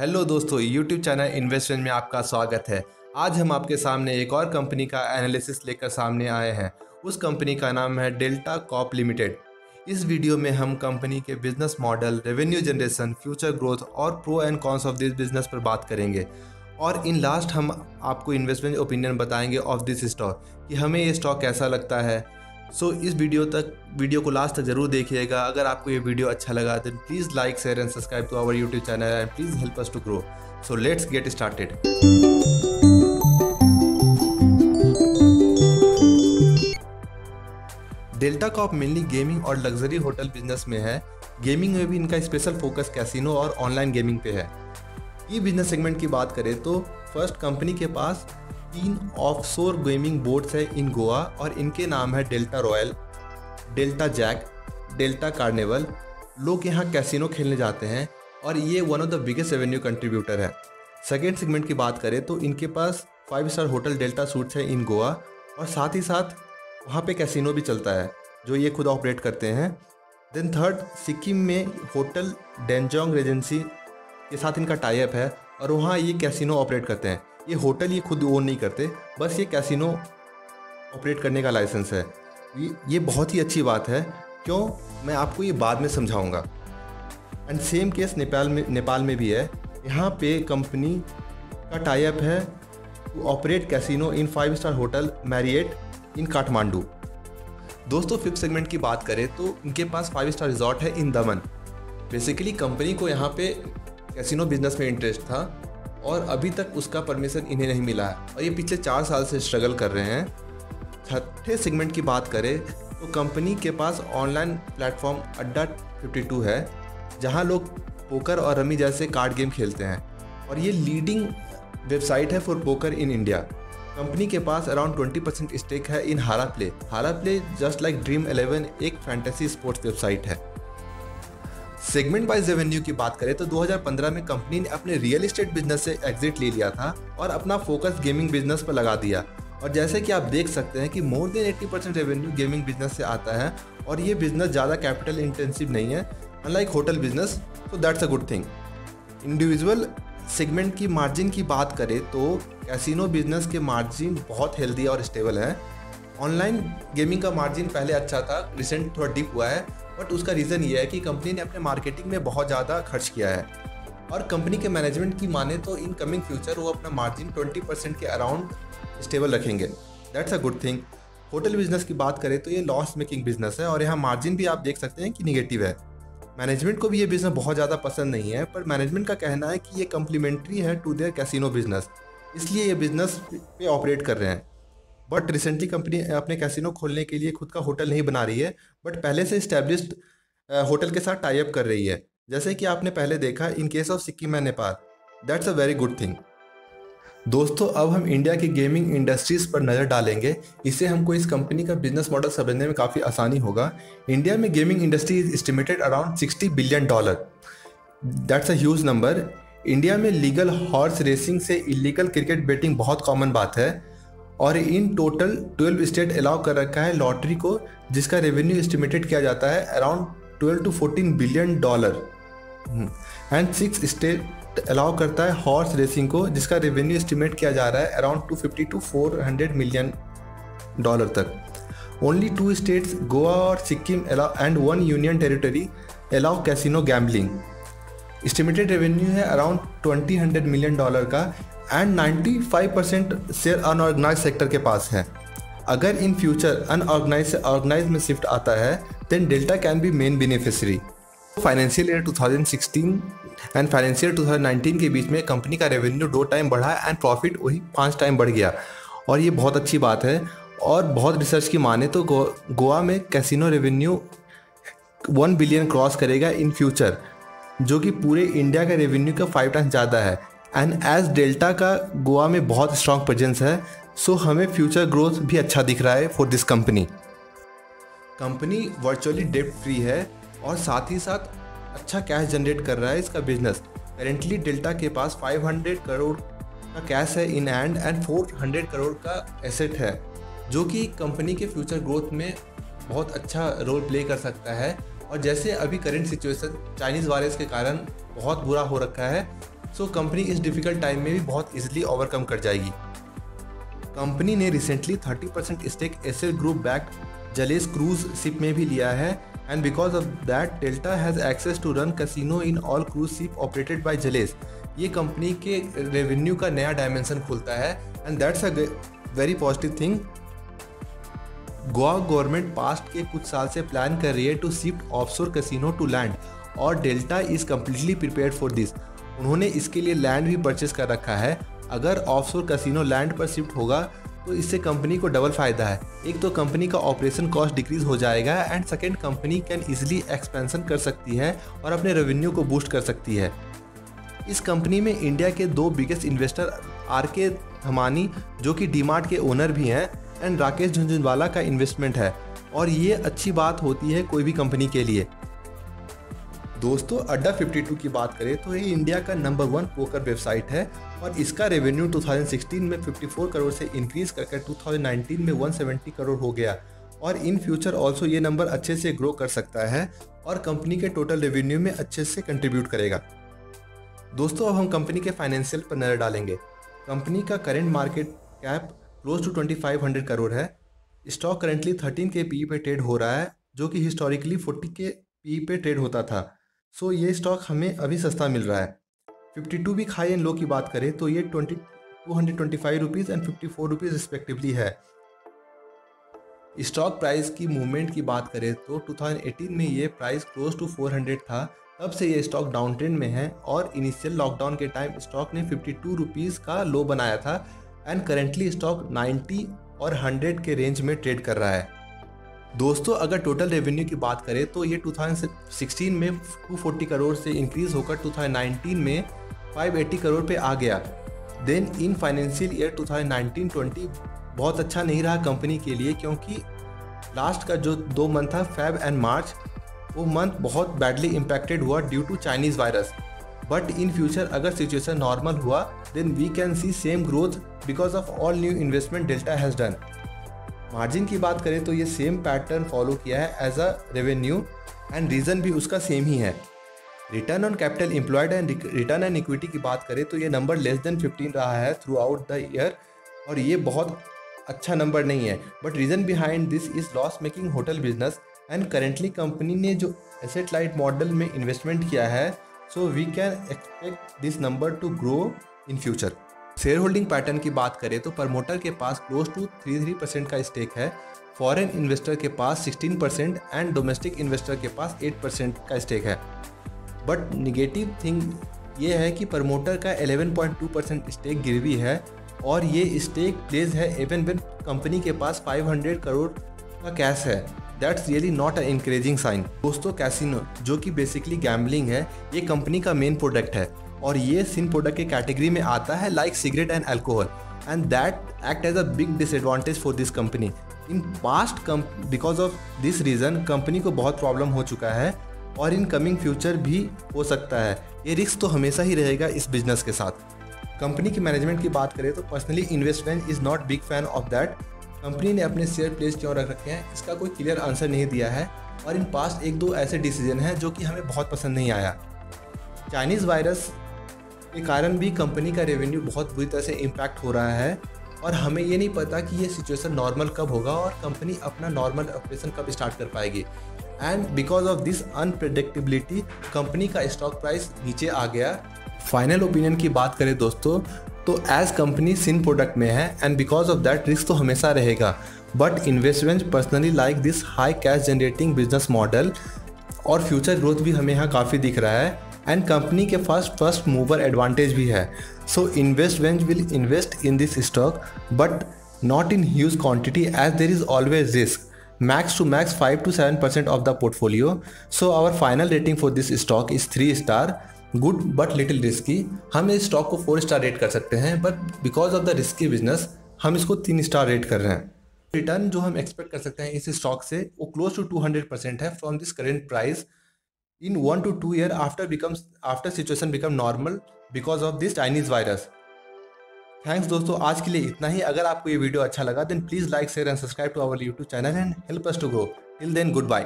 Hello दोस्तों YouTube channel investment में आपका स्वागत है। आज हम आपके सामने एक और कंपनी का एनालिसिस लेकर सामने आए हैं। उस कंपनी का नाम है डेल्टा कॉप लिमिटेड। इस वीडियो में हम कंपनी के business model revenue generation future growth और pro and cons of this business पर बात करेंगे। और इन लास्ट हम आपको इन्वेस्टमेंट ओपिनियन बताएँगे ऑफ़ दिस स्टॉक कि हमें ये स्टॉक कैसा लगता है। सो so, इस वीडियो तक वीडियो को लास्ट तक ज़रूर देखिएगा। अगर आपको ये वीडियो अच्छा लगा तो please like share and subscribe to our YouTube channel and please help us to grow so let's get started Delta corp mainly gaming और लग्जरी होटल बिज़नेस में है। गेमिंग में भी इनका स्पेशल फोकस कैसीनो और ऑनलाइन गेमिंग पे है। ई business segment की बात करें तो फ़र्स्ट कंपनी के पास तीन ऑफशोर गेमिंग बोर्ड्स हैं इन गोवा और इनके नाम है Delta royal Delta jack Delta carnival लोग यहाँ कैसीनो खेलने जाते हैं और ये one of the biggest revenue contributor है। सेकेंड सेगमेंट की बात करें तो इनके पास five star hotel Delta suites है इन गोवा और साथ ही साथ वहाँ पे कैसीनो भी चलता है, जो ये खुद ऑपरेट करते हैं। देन थर्ड सिक्किम में होटल डेंजोंग रेजेंसी के साथ इनका टाइप है और वहाँ ये कैसीनो ऑपरेट करते हैं। ये होटल ये खुद ओन नहीं करते, बस ये कैसीनो ऑपरेट करने का लाइसेंस है। ये बहुत ही अच्छी बात है। क्यों? मैं आपको ये बाद में समझाऊँगा। एंड सेम केस नेपाल में नेपाल में भी है। यहाँ पे कंपनी का टाइप है to operate casino in five star hotel Marriott in Kathmandu दोस्तों फिफ्थ सेगमेंट की बात करें तो इनके पास फाइव स्टार रिजॉर्ट है इन दमन बेसिकली कंपनी को यहाँ पे कैसीनो बिज़नेस में इंटरेस्ट था। और अभी तक उसका परमिशन इन्हें नहीं मिला है। और ये पिछले चार साल से स्ट्रगल कर रहे हैं। छठे सेगमेंट की बात करें तो कंपनी के पास ऑनलाइन प्लेटफॉर्म अड्डा 52 है, जहाँ लोग पोकर और रमी जैसे कार्ड गेम खेलते हैं। और ये लीडिंग वेबसाइट है for poker in India company के पास अराउंड 20 परसेंट स्टेक है इन हारा प्ले हारा प्ले जस्ट लाइक ड्रीम 11 एक फैंटेसी स्पोर्ट्स वेबसाइट है। सेगमेंट वाइज रेवेन्यू की बात करें तो 2015 में कंपनी ने अपने रियल एस्टेट बिज़नेस से एग्जिट ले लिया था और अपना फोकस गेमिंग बिज़नेस पर लगा दिया। और जैसे कि आप देख सकते हैं कि more than 80 percent revenue gaming business से आता है और ये बिज़नेस ज़्यादा कैपिटल इंटेंसिव नहीं है अनलाइक होटल बिज़नेस तो that's a good thing individual segment की मार्जिन की बात करें तो कैसीनो बिज़नेस के मार्जिन बहुत हेल्दी और स्टेबल है। ऑनलाइन गेमिंग का मार्जिन पहले अच्छा था रिसेंट थोड़ा डिप हुआ है बट उसका रीज़न ये है कि कंपनी ने अपने मार्केटिंग में बहुत ज़्यादा खर्च किया है। और कंपनी के मैनेजमेंट की माने तो इन कमिंग फ्यूचर वो अपना मार्जिन 20 परसेंट के अराउंड स्टेबल रखेंगे। That's a good thing hotel business की बात करें तो ये लॉस मेकिंग बिज़नेस है और यहाँ मार्जिन भी आप देख सकते हैं कि निगेटिव है। मैनेजमेंट को भी ये बिज़नेस बहुत ज़्यादा पसंद नहीं है, पर मैनेजमेंट का कहना है कि ये कम्प्लीमेंट्री है टू देयर कैसीनो बिज़नेस इसलिए ये बिज़नेस पे ऑपरेट कर रहे हैं। बट रिसेंटली कंपनी अपने कैसीनो खोलने के लिए खुद का होटल नहीं बना रही है बट पहले से इस्टेब्लिश्ड होटल के साथ टाई अप कर रही है। जैसे कि आपने पहले देखा in case of Sikkim and Nepal that's a very good thing दोस्तों, अब हम इंडिया की गेमिंग इंडस्ट्रीज़ पर नज़र डालेंगे। इससे हमको इस कंपनी का बिज़नेस मॉडल समझने में काफ़ी आसानी होगा। इंडिया में gaming industry is estimated around 60 billion dollar that's a huge number India में लीगल हॉर्स रेसिंग से इलीगल क्रिकेट बेटिंग बहुत कॉमन बात है। और इन टोटल 12 स्टेट अलाउ कर रखा है लॉटरी को, जिसका रेवेन्यू एस्टिमेटेड किया जाता है around 12 to 14 billion dollar and six state allow करता है हॉर्स रेसिंग को, जिसका रेवेन्यू एस्टिमेट किया जा रहा है अराउंड 250 टू 400 मिलियन डॉलर तक। ओनली टू स्टेट्स गोवा और Sikkim and one union territory allow casino gambling estimated revenue है around twenty hundred million dollar का। And 95 percent share unorganised sector के पास है। अगर इन फ्यूचर अनऑर्गेनाइज से ऑर्गेनाइज में शिफ्ट आता है then Delta can be main beneficiary financial year 2016 and financial 2019 के बीच में कंपनी का रेवेन्यू दो टाइम बढ़ा एंड प्रॉफिट वही पाँच टाइम बढ़ गया। और ये बहुत अच्छी बात है। और बहुत रिसर्च की माने तो गोवा में casino revenue one billion cross करेगा इन फ्यूचर जो कि पूरे इंडिया का रेवेन्यू का फाइव टाइम्स ज़्यादा है। एंड एज डेल्टा का गोवा में बहुत स्ट्रॉन्ग प्रेजेंस है सो so हमें फ्यूचर ग्रोथ भी अच्छा दिख रहा है for this company company virtually dept free है और साथ ही साथ अच्छा कैश जनरेट कर रहा है इसका बिज़नेस करेंटली डेल्टा के पास 500 करोड़ का कैश है इन हैंड एंड 400 करोड़ का एसेट है, जो कि कंपनी के फ्यूचर ग्रोथ में बहुत अच्छा रोल प्ले कर सकता है। और जैसे अभी करंट सिचुएशन चाइनीज़ वायरस के कारण बहुत बुरा हो रखा है सो कंपनी इस डिफ़िकल्ट टाइम में भी बहुत इजीली ओवरकम कर जाएगी। कंपनी ने recently 30 percent stake SL group back Jalesh cruise ship में भी लिया है। And because of that Delta has access to run casino in all cruise ship operated by Jalesh ये कंपनी के रेवेन्यू का नया डायमेंशन खुलता है। And that's a very positive thing Goa government past के कुछ साल से प्लान कर रही है to shift offshore casino to land और Delta is completely prepare for this उन्होंने इसके लिए लैंड भी परचेस कर रखा है। अगर ऑफशोर कसिनो लैंड पर शिफ्ट होगा तो इससे कंपनी को डबल फ़ायदा है। एक तो कंपनी का ऑपरेशन कॉस्ट डिक्रीज हो जाएगा and second company can easily expansion कर सकती है और अपने रेवेन्यू को बूस्ट कर सकती है। इस कंपनी में इंडिया के दो बिगेस्ट इन्वेस्टर आर के धमानी जो कि डीमार्ट के ओनर भी हैं एंड राकेश झुंझुनवाला का इन्वेस्टमेंट है। और ये अच्छी बात होती है कोई भी कंपनी के लिए। दोस्तों, अड्डा 52 की बात करें तो ये इंडिया का नंबर वन पोकर वेबसाइट है और इसका रेवेन्यू 2016 में 54 करोड़ से इंक्रीज करके 2019 में 170 करोड़ हो गया। और इन फ्यूचर ऑल्सो ये नंबर अच्छे से ग्रो कर सकता है और कंपनी के टोटल रेवेन्यू में अच्छे से कंट्रीब्यूट करेगा। दोस्तों, अब हम कंपनी के फाइनेंशियल पर नज़र डालेंगे। कंपनी का current market cap close to 2500 crore है। स्टॉक करेंटली 13 के पी पे ट्रेड हो रहा है, जो कि हिस्टोरिकली 40 के पी पे ट्रेड होता था। सो ये स्टॉक हमें अभी सस्ता मिल रहा है। 52 भी हाई एंड लो की बात करें तो ये twenty two hundred twenty five rupees and fifty four rupees respectively है। स्टॉक प्राइस की मूवमेंट की बात करें तो 2018 में ये प्राइस क्लोज टू 400 था। तब से ये स्टॉक डाउन ट्रेंड में है और इनिशियल लॉकडाउन के टाइम स्टॉक ने फिफ्टी टू का लो बनाया था एंड करेंटली स्टॉक 90 और 100 के रेंज में ट्रेड कर रहा है। दोस्तों, अगर टोटल रेवेन्यू की बात करें तो ये 2016 में 240 करोड़ से इंक्रीज होकर 2019 में 580 करोड़ पे आ गया। देन इन फाइनेंशियल ईयर 2019-20 बहुत अच्छा नहीं रहा कंपनी के लिए, क्योंकि लास्ट का जो दो मंथ था फेब एंड मार्च वो मंथ बहुत बैडली इम्पैक्टेड हुआ due to Chinese virus but in future अगर सिचुएशन नॉर्मल हुआ then we can see same growth because of all new investment Delta has done margin की बात करें तो ये सेम पैटर्न फॉलो किया है as a revenue and reason भी उसका सेम ही है। Return on capital employed and return and equity की बात करें तो ये नंबर लेस देन 15 रहा है थ्रू आउट द ईयर और ये बहुत अच्छा नंबर नहीं है। But reason behind this is loss making hotel business and currently company ने जो एसेट लाइट मॉडल में इन्वेस्टमेंट किया है so we can expect this number to grow in future shareholding pattern की बात करें तो प्रमोटर के पास close to three three percent का स्टेक है फॉरेन इन्वेस्टर के पास 16 परसेंट एंड डोमेस्टिक इन्वेस्टर के पास 8 परसेंट का स्टेक है। बट निगेटिव थिंग ये है कि प्रमोटर का 11.2 परसेंट स्टेक गिरवी है और ये स्टेक प्लेस है इवन वेन कंपनी के पास 500 करोड़ का कैश है। That's really not a encouraging sign दोस्तों कैसीनो जो कि बेसिकली गैम्बलिंग है, ये कंपनी का मेन प्रोडक्ट है। और ये सिन प्रोडक्ट के कैटेगरी में आता है like cigarette and alcohol and that act as a big disadvantage for this company in past because of this reason company को बहुत प्रॉब्लम हो चुका है और इन कमिंग फ्यूचर भी हो सकता है। ये रिस्क तो हमेशा ही रहेगा इस बिज़नेस के साथ। कंपनी की मैनेजमेंट की बात करें तो personally investment is not big fan of that company ने अपने शेयर प्लेस क्यों रख रखे हैं, इसका कोई क्लियर आंसर नहीं दिया है। और इन पास्ट एक दो ऐसे डिसीज़न हैं जो कि हमें बहुत पसंद नहीं आया। चाइनीज़ वायरस के कारण भी कंपनी का रेवेन्यू बहुत बुरी तरह से इम्पैक्ट हो रहा है और हमें ये नहीं पता कि ये सिचुएशन नॉर्मल कब होगा और कंपनी अपना नॉर्मल ऑपरेशन कब स्टार्ट कर पाएगी। And because of this unpredictability company का स्टॉक प्राइस नीचे आ गया। फाइनल ओपिनियन की बात करें दोस्तों तो एज कंपनी सिन प्रोडक्ट में है and because of that risk तो हमेशा रहेगा। But investment personally like this high cash generating business model और फ्यूचर ग्रोथ भी हमें यहाँ काफ़ी दिख रहा है। एंड कंपनी के पास फ़र्स्ट मूवर एडवांटेज भी है. So investment will invest in this stock but not in huge quantity as there is always risk max to max 5 to 7 percent of the portfolio. So, our final rating for this stock is 3 star. Good but little risky हम इस stock को four star rate कर सकते हैं but because of the risky business हम इसको तीन star rate कर रहे हैं. रिटर्न जो हम एक्सपेक्ट कर सकते हैं इस स्टॉक से, वो close to two hundred percent है from this current price in one to two year after becomes, after situation become normal because of this Chinese virus. Thanks दोस्तों, आज के लिए इतना ही। अगर आपको ये वीडियो अच्छा लगा then please like share and subscribe to our YouTube channel and help us to grow till then goodbye